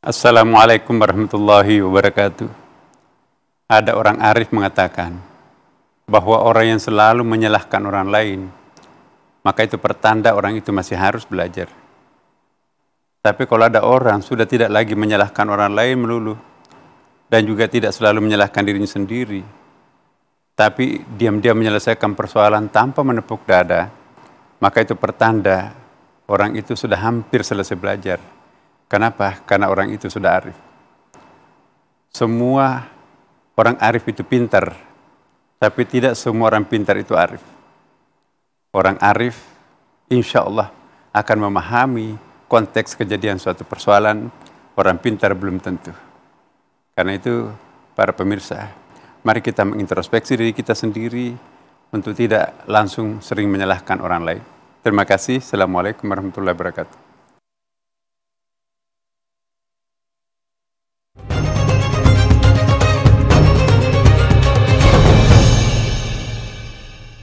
Assalamualaikum warahmatullahi wabarakatuh. Ada orang arif mengatakan bahwa orang yang selalu menyalahkan orang lain, maka itu pertanda orang itu masih harus belajar. Tapi kalau ada orang sudah tidak lagi menyalahkan orang lain melulu, dan juga tidak selalu menyalahkan dirinya sendiri, tapi diam-diam menyelesaikan persoalan tanpa menepuk dada, maka itu pertanda orang itu sudah hampir selesai belajar Kenapa? Karena orang itu sudah arif. Semua orang arif itu pintar, tapi tidak semua orang pintar itu arif. Orang arif, insya Allah akan memahami konteks kejadian suatu persoalan, orang pintar belum tentu. Karena itu, para pemirsa, mari kita mengintrospeksi diri kita sendiri untuk tidak langsung sering menyalahkan orang lain. Terima kasih. Assalamualaikum warahmatullahi wabarakatuh.